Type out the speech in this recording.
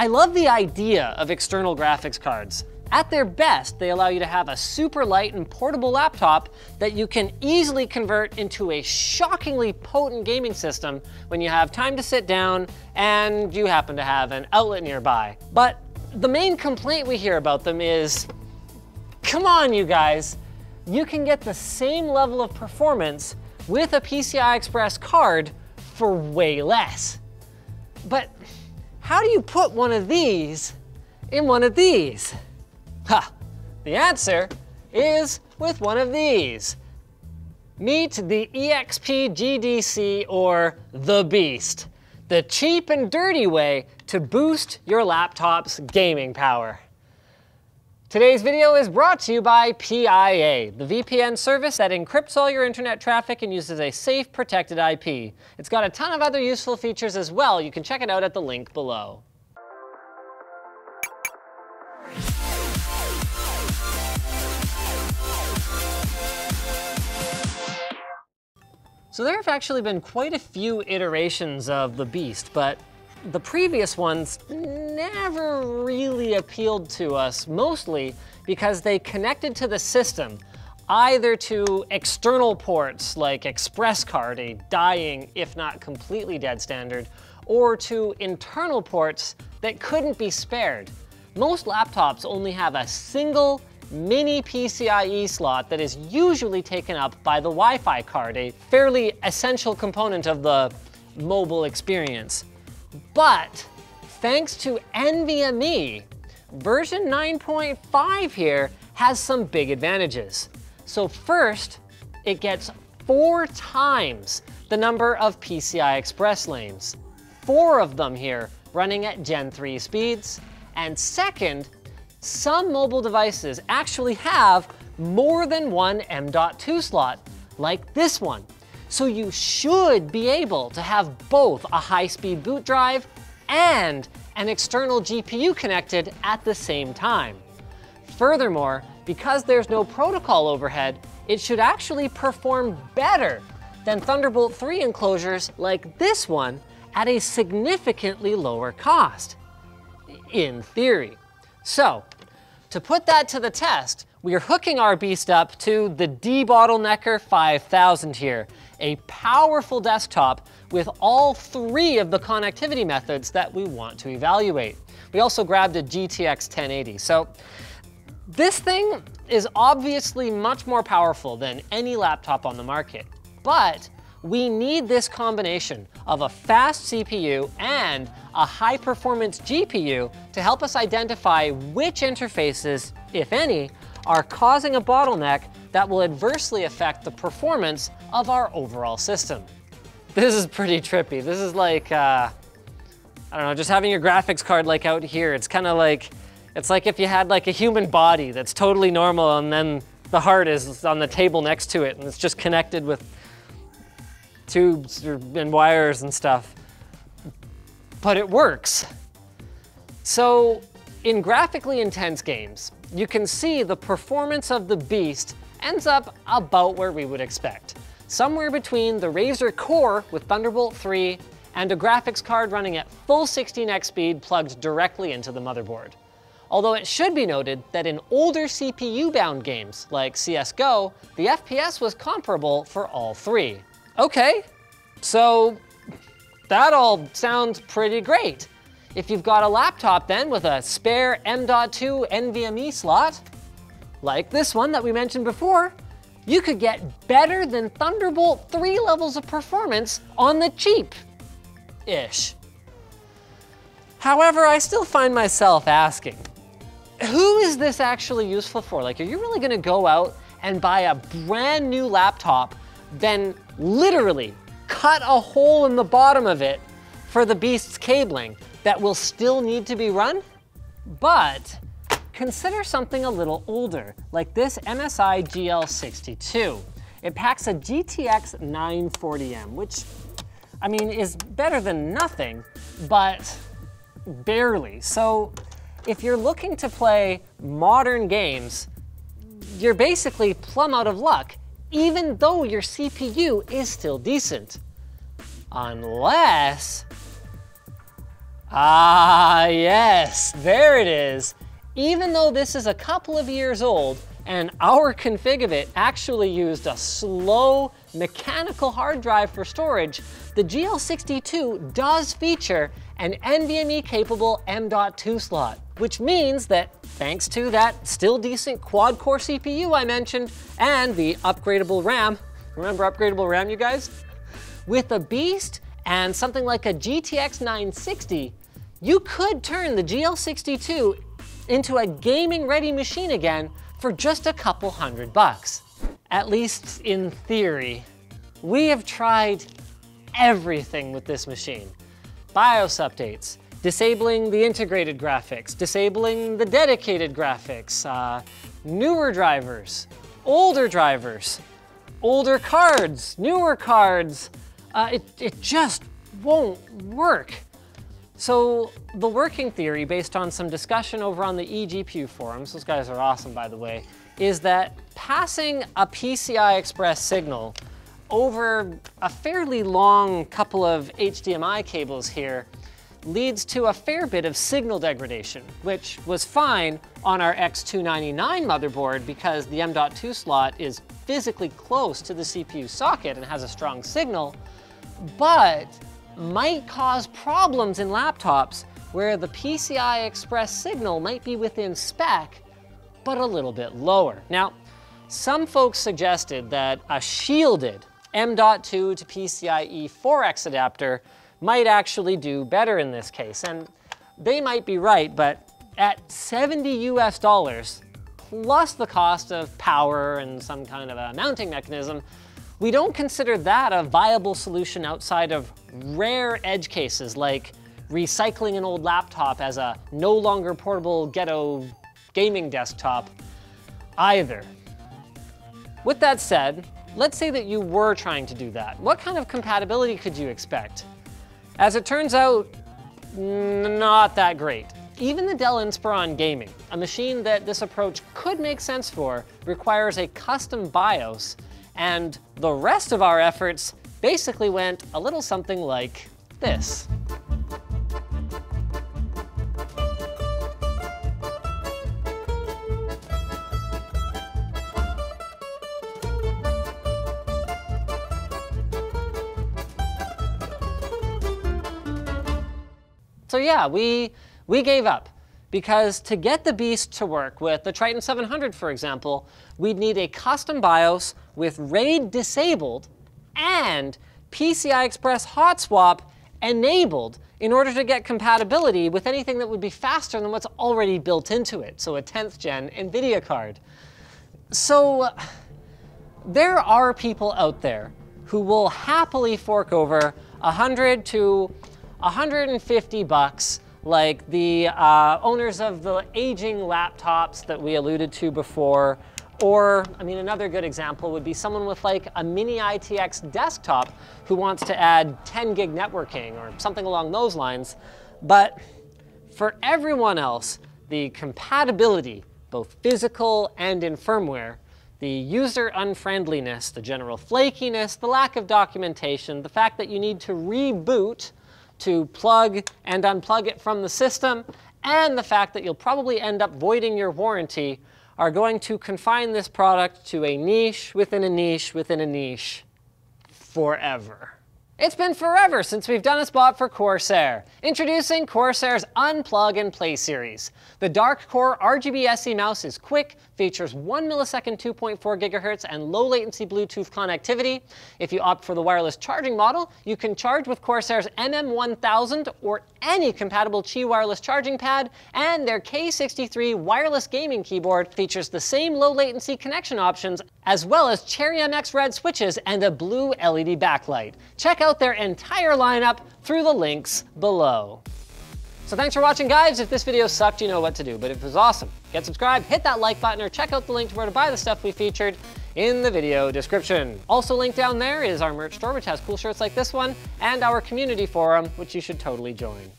I love the idea of external graphics cards. At their best, they allow you to have a super light and portable laptop that you can easily convert into a shockingly potent gaming system when you have time to sit down and you happen to have an outlet nearby. But the main complaint we hear about them is, come on you guys, you can get the same level of performance with a PCI Express card for way less. But how do you put one of these in one of these? Ha! The answer is with one of these. Meet the EXP GDC or the Beast, the cheap and dirty way to boost your laptop's gaming power. Today's video is brought to you by PIA, the VPN service that encrypts all your internet traffic and uses a safe, protected IP. It's got a ton of other useful features as well. You can check it out at the link below. So there have actually been quite a few iterations of the Beast, but the previous ones never really appealed to us, mostly because they connected to the system, either to external ports like ExpressCard, a dying, if not completely dead standard, or to internal ports that couldn't be spared. Most laptops only have a single mini PCIe slot that is usually taken up by the Wi-Fi card, a fairly essential component of the mobile experience. But thanks to NVMe, version 9.5 here has some big advantages. So first, it gets four times the number of PCI Express lanes. Four of them here running at Gen 3 speeds. And second, some mobile devices actually have more than one M.2 slot, like this one. So you should be able to have both a high-speed boot drive and an external GPU connected at the same time. Furthermore, because there's no protocol overhead, it should actually perform better than Thunderbolt 3 enclosures like this one at a significantly lower cost, in theory. So to put that to the test, we are hooking our beast up to the debottlenecker 5000 here, a powerful desktop with all three of the connectivity methods that we want to evaluate. We also grabbed a GTX 1080. So this thing is obviously much more powerful than any laptop on the market, but we need this combination of a fast CPU and a high performance GPU to help us identify which interfaces, if any, are causing a bottleneck that will adversely affect the performance of our overall system. This is pretty trippy. This is like, uh, I don't know, just having your graphics card like out here. It's kind of like, it's like if you had like a human body that's totally normal and then the heart is on the table next to it and it's just connected with tubes and wires and stuff, but it works. So in graphically intense games, you can see the performance of the Beast ends up about where we would expect. Somewhere between the Razer Core with Thunderbolt 3 and a graphics card running at full 16x speed plugged directly into the motherboard. Although it should be noted that in older CPU-bound games like CSGO, the FPS was comparable for all three. Okay, so that all sounds pretty great. If you've got a laptop then with a spare M.2 NVMe slot, like this one that we mentioned before, you could get better than Thunderbolt 3 levels of performance on the cheap-ish. However, I still find myself asking, who is this actually useful for? Like, are you really gonna go out and buy a brand new laptop, then literally cut a hole in the bottom of it for the beast's cabling that will still need to be run. But consider something a little older, like this MSI GL62. It packs a GTX 940M, which, I mean, is better than nothing, but barely. So if you're looking to play modern games, you're basically plumb out of luck even though your CPU is still decent. Unless, Ah, yes, there it is. Even though this is a couple of years old, and our config of it actually used a slow mechanical hard drive for storage, the GL62 does feature an NVMe capable M.2 slot, which means that thanks to that still decent quad core CPU I mentioned and the upgradable RAM, remember upgradable RAM you guys? With a beast and something like a GTX 960, you could turn the GL62 into a gaming ready machine again for just a couple hundred bucks. At least in theory. We have tried everything with this machine. BIOS updates, disabling the integrated graphics, disabling the dedicated graphics, uh, newer drivers, older drivers, older cards, newer cards. Uh, it, it just won't work. So the working theory, based on some discussion over on the eGPU forums, those guys are awesome by the way, is that passing a PCI Express signal over a fairly long couple of HDMI cables here leads to a fair bit of signal degradation, which was fine on our X299 motherboard because the M.2 slot is physically close to the CPU socket and has a strong signal, but might cause problems in laptops where the PCI Express signal might be within spec, but a little bit lower. Now, some folks suggested that a shielded M.2 to PCIe 4X adapter might actually do better in this case. And they might be right, but at 70 US dollars, plus the cost of power and some kind of a mounting mechanism, we don't consider that a viable solution outside of rare edge cases like recycling an old laptop as a no longer portable ghetto gaming desktop either. With that said, let's say that you were trying to do that. What kind of compatibility could you expect? As it turns out, not that great. Even the Dell Inspiron Gaming, a machine that this approach could make sense for, requires a custom BIOS and the rest of our efforts basically went a little something like this. So yeah, we, we gave up. Because to get the Beast to work with the Triton 700, for example, we'd need a custom BIOS with RAID disabled and PCI Express hot swap enabled in order to get compatibility with anything that would be faster than what's already built into it, so a 10th gen NVIDIA card. So there are people out there who will happily fork over 100 to 150 bucks like the uh, owners of the aging laptops that we alluded to before, or, I mean, another good example would be someone with like a mini ITX desktop who wants to add 10 gig networking or something along those lines. But for everyone else, the compatibility, both physical and in firmware, the user unfriendliness, the general flakiness, the lack of documentation, the fact that you need to reboot to plug and unplug it from the system, and the fact that you'll probably end up voiding your warranty are going to confine this product to a niche within a niche within a niche forever. It's been forever since we've done a spot for Corsair. Introducing Corsair's Unplug and Play series. The Dark Core RGB SE mouse is quick, features 1 millisecond 2.4 gigahertz and low latency Bluetooth connectivity. If you opt for the wireless charging model, you can charge with Corsair's MM1000 or any compatible Qi wireless charging pad, and their K63 wireless gaming keyboard features the same low latency connection options as well as Cherry MX red switches and a blue LED backlight. Check out their entire lineup through the links below. So thanks for watching guys. If this video sucked, you know what to do, but if it was awesome, get subscribed, hit that like button, or check out the link to where to buy the stuff we featured in the video description. Also linked down there is our merch store, which has cool shirts like this one, and our community forum, which you should totally join.